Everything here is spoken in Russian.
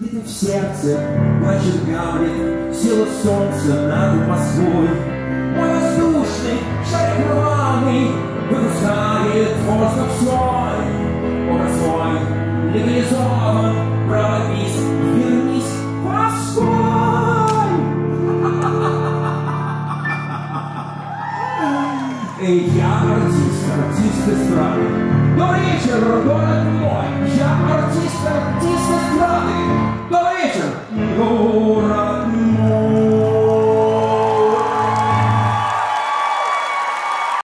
Где-то в сердце плачет Гамлет, Сила солнца над Москвой. Мой воздушный шарик рваный Выпускает воздух свой. Образ свой легализован, Провались, вернись, постой. Эй, я артист, артист эстрады. Добрый вечер, город мой. Lord.